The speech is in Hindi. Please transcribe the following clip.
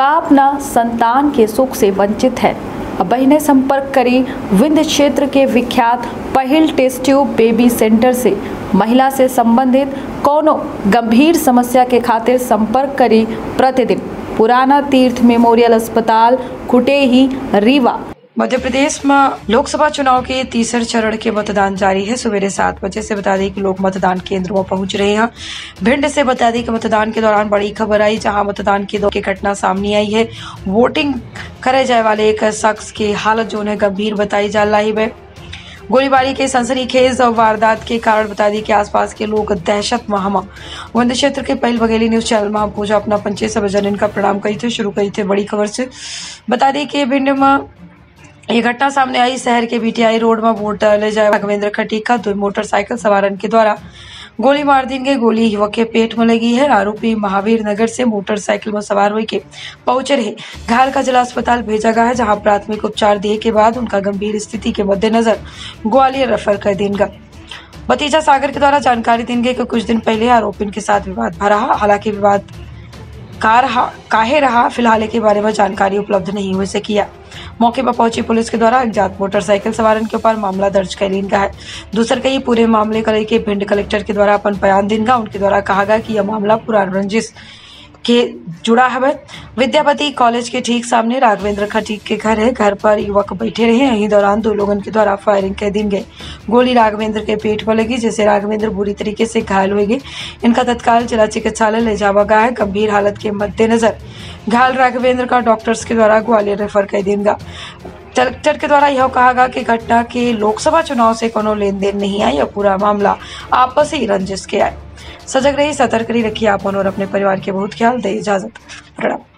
का अपना संतान के सुख से वंचित है। बहने संपर्क करी विंध्य क्षेत्र के विख्यात पहल टेस्ट ट्यूब बेबी सेंटर से। महिला से संबंधित कोनो गंभीर समस्या के खातिर संपर्क करी प्रतिदिन। पुराना तीर्थ मेमोरियल अस्पताल, कुटेही, रीवा। मध्य प्रदेश में लोकसभा चुनाव के तीसरे चरण के मतदान जारी है। सवेरे सात बजे से बता दें कि लोग मतदान केंद्रों में पहुँच रहे हैं। भिंड से बता दें कि मतदान के दौरान बड़ी खबर आई, जहाँ मतदान के दौरान की घटना सामने आई है। वोटिंग करे जाए वाले एक शख्स की हालत जो है गंभीर बताई जा रही है। गोलीबारी के सनसनीखेज और वारदात के कारण बता दी कि आसपास के लोग दहशत में हमा वंद क्षेत्र के पहल बघेली न्यूज़ चैनल में पूजा अपना पंचे सब जन का प्रणाम करी थे शुरू करी थे बड़ी खबर से। बता दी कि भिंड में ये घटना सामने आई शहर के बीटीआई रोड में वोट ले जाए राघवेंद्र खटीका, दो मोटरसाइकिल सवारन के द्वारा। गोली मार दी गई गोली युवक के पेट में लगी है। आरोपी महावीर नगर से मोटरसाइकिल में सवार हुई के पहुँचे रहे। घायल का जिला अस्पताल भेजा गया है, जहाँ प्राथमिक उपचार दिए के बाद उनका गंभीर स्थिति के मद्देनजर ग्वालियर रेफर कर देगा भतीजा सागर के द्वारा जानकारी दी गई कि कुछ दिन पहले आरोपी के साथ विवाद भरा हालाँकि विवाद का रहा, काहे रहा, फ़िलहाल के बारे में जानकारी उपलब्ध नहीं हुए से किया मौके पर पहुँची पुलिस के द्वारा अज्ञात मोटरसाइकिल सवार के ऊपर मामला दर्ज कर का है। दूसर कई पूरे मामले को लेकर भिंड कलेक्टर के द्वारा अपन बयान दिन का उनके द्वारा कहा गया कि यह मामला पुरान रंजिश के जुड़ा है। विद्यापति कॉलेज के ठीक सामने राघवेंद्र खटीक के घर है। घर पर युवक बैठे रहे। यही दौरान दो लोगों के द्वारा फायरिंग कर दी गई। गोली राघवेंद्र के पेट पर लगी जिससे राघवेंद्र बुरी तरीके से घायल हो गए। इनका तत्काल जिला चिकित्सालय ले जावा गया है। गंभीर हालत के मद्देनजर घायल राघवेंद्र का डॉक्टर्स के द्वारा ग्वालियर रेफर कर देगा कलेक्टर के द्वारा यह कहा गया कि घटना के लोकसभा चुनाव से कोनो लेन देन नहीं आई और पूरा मामला आपसी रंजिश के आए। सजग रही सतर्क रही रखिए आप और अपने परिवार के बहुत ख्याल। दे इजाज़त। प्रणाम।